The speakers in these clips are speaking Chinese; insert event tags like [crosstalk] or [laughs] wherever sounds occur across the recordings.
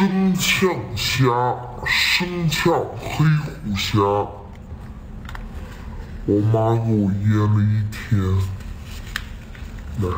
生呛虾，生呛黑虎虾，我妈给我腌了一天，来。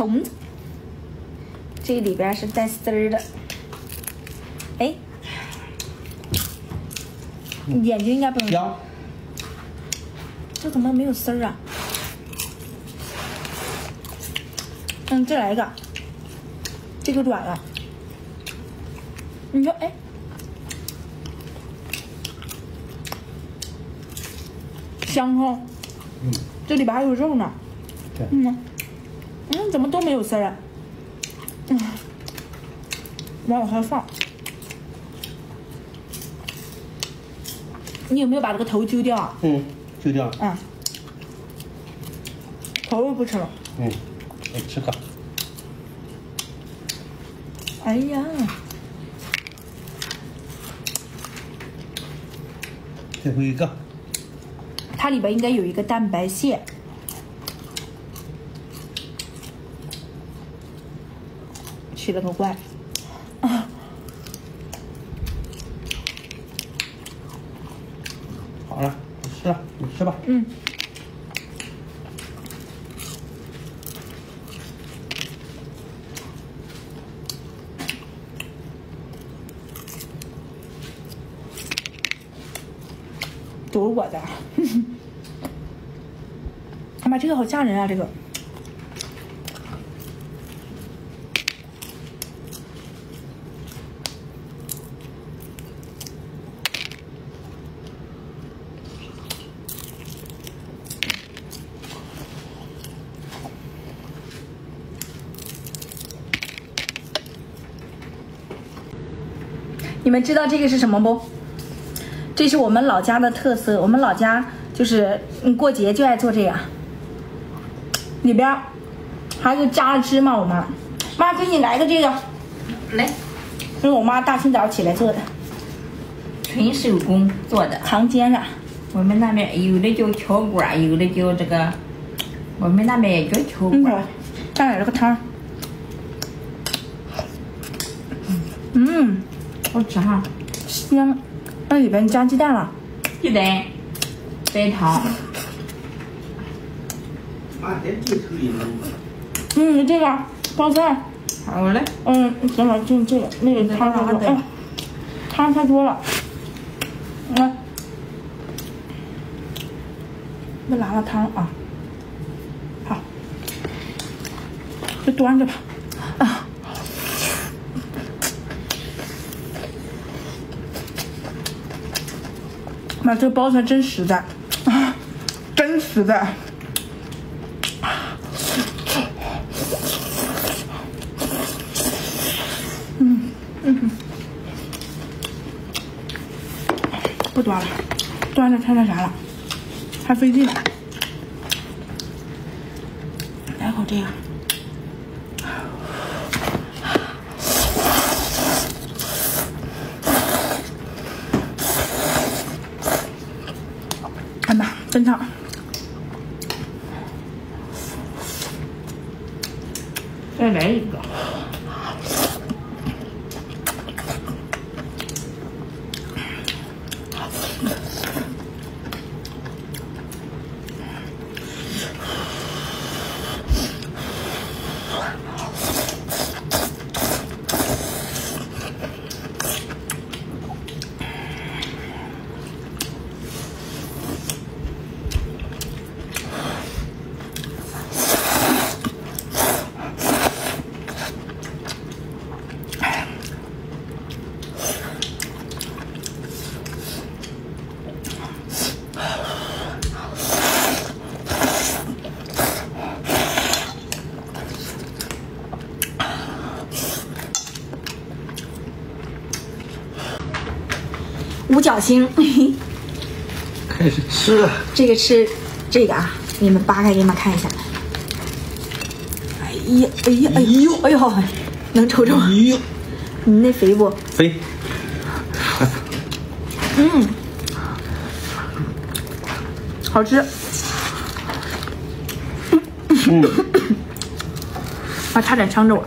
虫子，这里边是带丝儿的。哎，眼睛应该不能。腰，这怎么没有丝儿啊？嗯，再来一个，这个软了。你说，哎，香哈？嗯，这里边还有肉呢。对，嗯，嗯，怎么都没有丝儿啊？嗯，往我还放。你有没有把这个头揪掉啊？嗯，揪掉了。嗯，头又不吃了。嗯，来吃个，哎呀，最后一个，它里边应该有一个蛋白线。奇了个怪！啊，好了，你吃了，你吃吧。嗯，都是我的。[laughs] 哎妈，这个好吓人啊！这个。你们知道这个是什么不？这是我们老家的特色，我们老家就是嗯过节就爱做这样，里边还有加了芝麻。我妈，妈给你来个这个，来，这是我妈大清早起来做的，纯手工做的。糖煎的。我们那边有的叫巧果，有的叫这个，我们那边也叫巧嗯果儿。，蘸点这个汤。嗯，好吃哈，香，那里边加鸡蛋了。鸡蛋、白糖。嗯，这个包菜。好嘞。嗯，行了，就这个那个汤太多，对哎，汤太多了。来，我拿了汤啊。好，就端着吧。这包子真实在，啊，真实在。嗯嗯不端了，端着太那啥了，太费劲了。来口这个，哎妈，真烫！再来一个。五角星，开始吃了。这个吃这个啊，给你们扒开给你们看一下。哎呀，哎呀，哎呦，哎呦，能瞅瞅？哎呦，你那肥不？肥，嗯，好吃。嗯，啊，差点呛着我。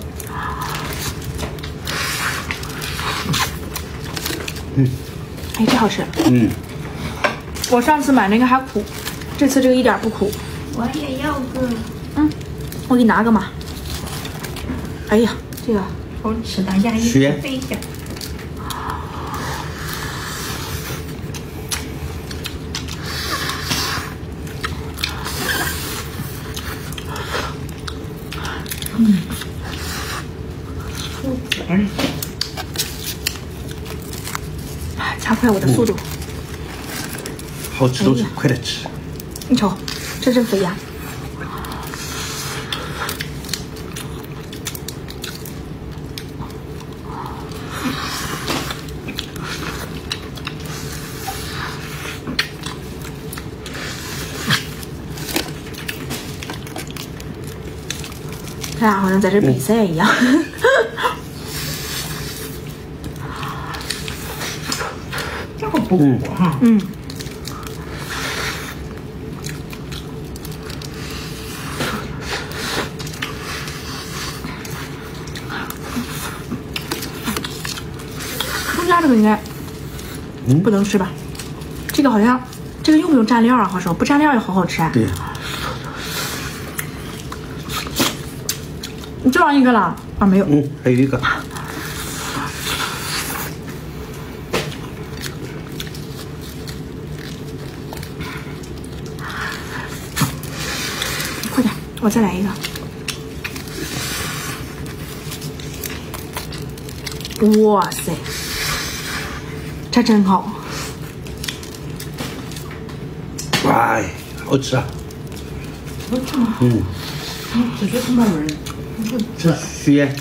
嗯，哎，这好吃。嗯，我上次买那个还苦，这次这个一点不苦。我也要个嗯，我给你拿个嘛。哎呀，这个好吃，大家一起学分快我的速度。好吃都是快点吃。你瞅，这真肥呀！他俩好像在这比赛一样。这 [laughs] 个不苦哈。嗯。中间这个应该不能吃吧？这个好像这个用不用蘸料啊？好说不蘸料也好好吃啊。对，你这样一个了啊？没有。嗯，还有一个。快点，我再来一个。哇塞，这真好！哎，好吃啊。好吃吗？嗯，嗯，只是什么味儿？这血